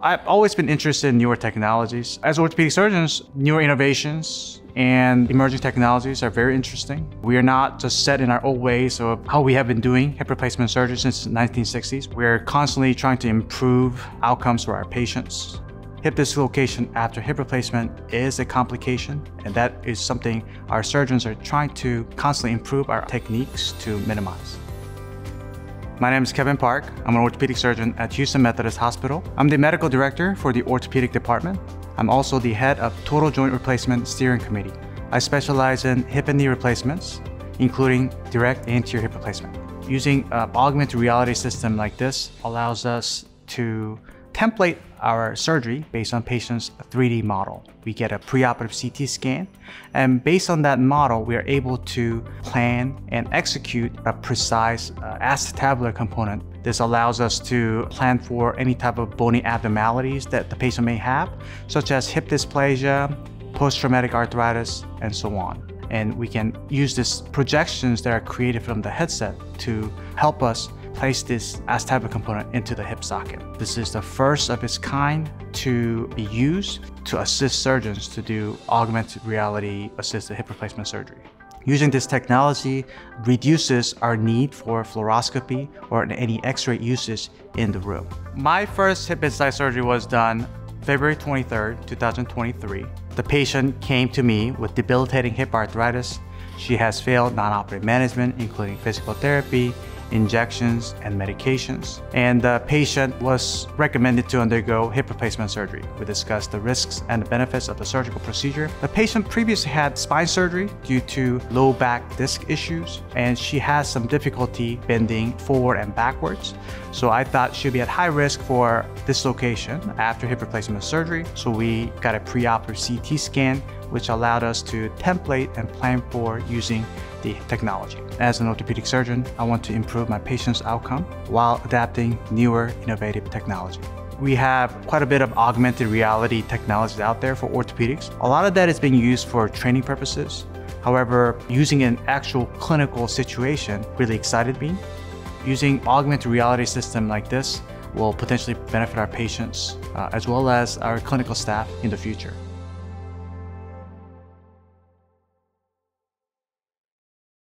I've always been interested in newer technologies. As orthopedic surgeons, newer innovations and emerging technologies are very interesting. We are not just set in our old ways of how we have been doing hip replacement surgery since the 1960s. We're constantly trying to improve outcomes for our patients. Hip dislocation after hip replacement is a complication, and that is something our surgeons are trying to constantly improve our techniques to minimize. My name is Kevin Park. I'm an orthopedic surgeon at Houston Methodist Hospital. I'm the medical director for the orthopedic department. I'm also the head of Total Joint Replacement Steering Committee. I specialize in hip and knee replacements, including direct anterior hip replacement. Using an augmented reality system like this allows us to template our surgery based on patient's 3D model. We get a preoperative CT scan, and based on that model, we are able to plan and execute a precise uh, acetabular component. This allows us to plan for any type of bony abnormalities that the patient may have, such as hip dysplasia, post-traumatic arthritis, and so on and we can use these projections that are created from the headset to help us place this acetabular component into the hip socket. This is the first of its kind to be used to assist surgeons to do augmented reality assisted hip replacement surgery. Using this technology reduces our need for fluoroscopy or any x-ray usage in the room. My first HipInsight surgery was done February 23, 2023. The patient came to me with debilitating hip arthritis. She has failed non-operative management, including physical therapy, injections, and medications. And the patient was recommended to undergo hip replacement surgery. We discussed the risks and the benefits of the surgical procedure. The patient previously had spine surgery due to low back disc issues, and she has some difficulty bending forward and backwards. So I thought she'd be at high risk for dislocation after hip replacement surgery. So we got a pre-operative CT scan, which allowed us to template and plan for using the technology. As an orthopedic surgeon, I want to improve my patient's outcome while adapting newer innovative technology. We have quite a bit of augmented reality technologies out there for orthopedics. A lot of that is being used for training purposes. However, using an actual clinical situation really excited me. Using augmented reality system like this will potentially benefit our patients uh, as well as our clinical staff in the future.